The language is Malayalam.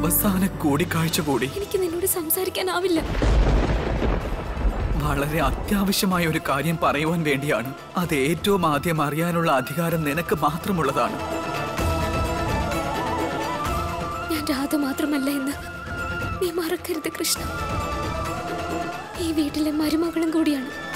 അവസാന കൂടിക്കാഴ്ച കൂടി. എനിക്ക് നിന്നോട് സംസാരിക്കാനാവില്ല. വളരെ അത്യാവശ്യമായ ഒരു കാര്യം പറയുവാൻ വേണ്ടിയാണ്. അത് ഏറ്റവും ആദ്യം അറിയാനുള്ള അധികാരം നിനക്ക് മാത്രമുള്ളതാണ്. ഞാൻ രാധ മാത്രമല്ല എന്ന് നീ മറക്കരുത് കൃഷ്ണ. ഈ വീട്ടിലെ മരുമകളും കൂടിയാണ്.